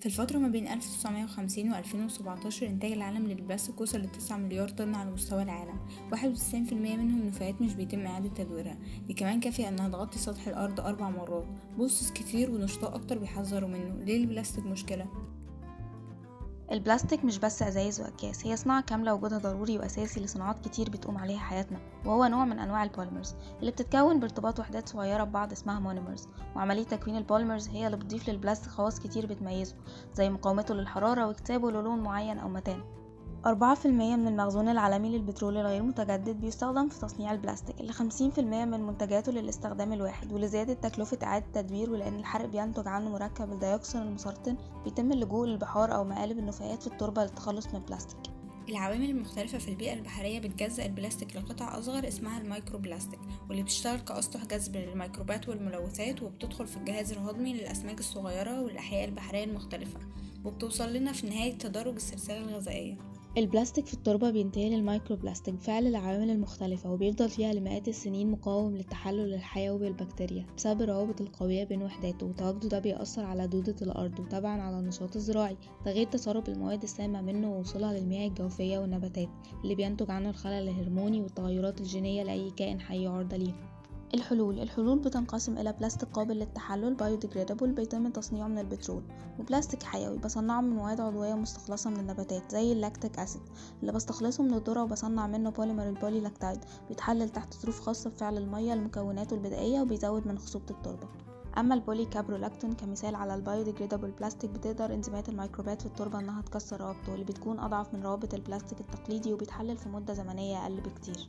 في الفترة ما بين 1950 و 2017 إنتاج العالم للبلاستيك وصل لتسعة مليار طن على مستوى العالم. واحد وتسعين في المية منهم نفايات مش بيتم إعادة تدويرها. دي كمان كافية إنها تغطي سطح الأرض أربع مرات. posts كتير ونشطاء أكتر بيحذروا منه. ليه البلاستيك مشكلة؟ البلاستيك مش بس أزايز وأكياس هي صناعة كاملة وجودها ضروري وأساسي لصناعات كتير بتقوم عليها حياتنا وهو نوع من أنواع ال polymers اللي بتتكون بارتباط وحدات صغيرة ببعض اسمها monomers. وعملية تكوين ال polymers هي اللي بتضيف للبلاستيك خواص كتير بتميزه زي مقاومته للحرارة واكتسابه للون معين أو متانة. أربعة في المية من المخزون العالمي للبترول الغير متجدد بيستخدم في تصنيع البلاستيك اللي خمسين في المية من منتجاته للاستخدام الواحد ولزيادة تكلفة إعادة تدوير ولأن الحرق بينتج عنه مركب الديوكسين المسرطن بيتم اللجوء للبحار أو مقالب النفايات في التربة للتخلص من البلاستيك. العوامل المختلفة في البيئة البحرية بتجزأ البلاستيك لقطع أصغر اسمها ال microplastic واللي بتشتغل كأسطح جذب للميكروبات والملوثات وبتدخل في الجهاز الهضمي للأسماك الصغيرة والأحياء البحرية المختلفة وبتوصل لنا في نهاية تدرج السلسلة الغذائية. البلاستيك في التربة بينتقل لل microplastic بفعل العوامل المختلفة وبيفضل فيها لمئات السنين مقاوم للتحلل الحيوي بالبكتيريا بسبب الروابط القوية بين وحداته وتواجده ده بيأثر على دودة الأرض وطبعا على النشاط الزراعي ده غير تسرب المواد السامة منه ووصولها للمياه الجوفية والنباتات اللي بينتج عنه الخلل الهرموني والتغيرات الجينية لأي كائن حي عرضة ليه الحلول. الحلول بتنقسم إلى بلاستيك قابل للتحلل biodegradable بيتم تصنيعه من البترول وبلاستيك حيوي بصنعه من مواد عضوية مستخلصة من النباتات زي ال lactic acid اللي بستخلصه من الذرة وبصنع منه بوليمر ال polylactide بيتحلل تحت ظروف خاصة بفعل المية لمكوناته البدائية وبيزود من خصوبة التربة. أما ال polycaprolactone كمثال على ال biodegradable plastic بتقدر انزيمات الميكروبات في التربة إنها تكسر روابطه اللي بتكون أضعف من روابط البلاستيك التقليدي وبيتحلل في مدة زمنية أقل بكتير.